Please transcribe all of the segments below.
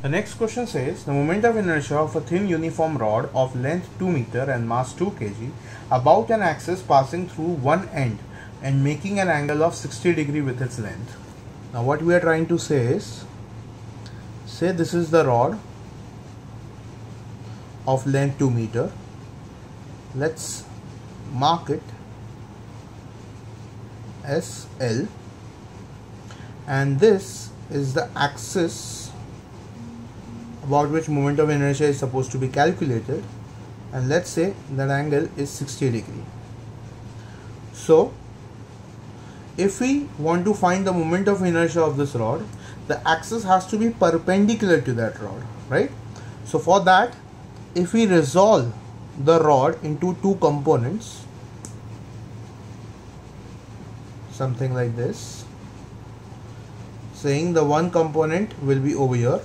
The next question says the moment of inertia of a thin uniform rod of length 2 meter and mass 2 kg about an axis passing through one end and making an angle of 60 degree with its length. Now what we are trying to say is say this is the rod of length 2 meter. Let's mark it SL and this is the axis about which moment of inertia is supposed to be calculated. And let's say that angle is 60 degree. So if we want to find the moment of inertia of this rod the axis has to be perpendicular to that rod right? So for that if we resolve the rod into two components something like this saying the one component will be over here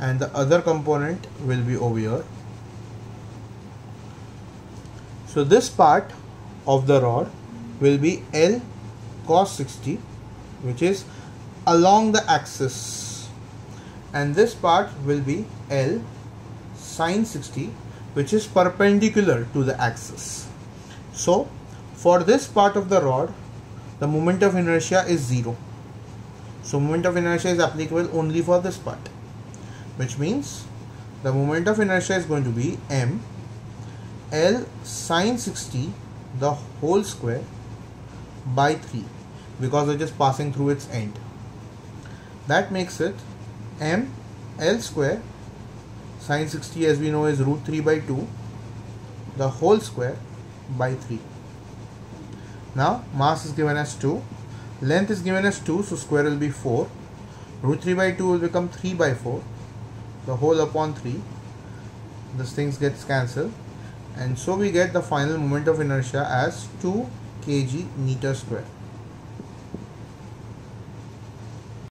and the other component will be over here. So this part of the rod will be L cos 60 which is along the axis. And this part will be L sin 60 which is perpendicular to the axis. So for this part of the rod the moment of inertia is 0 so moment of inertia is applicable only for this part which means the moment of inertia is going to be m L sine 60 the whole square by 3 because it is passing through its end. That makes it m L square sine 60 as we know is root 3 by 2 the whole square by 3. Now mass is given as 2, length is given as 2 so square will be 4, root 3 by 2 will become 3 by 4 the whole upon 3 this things gets cancelled. And so we get the final moment of inertia as 2 kg meter square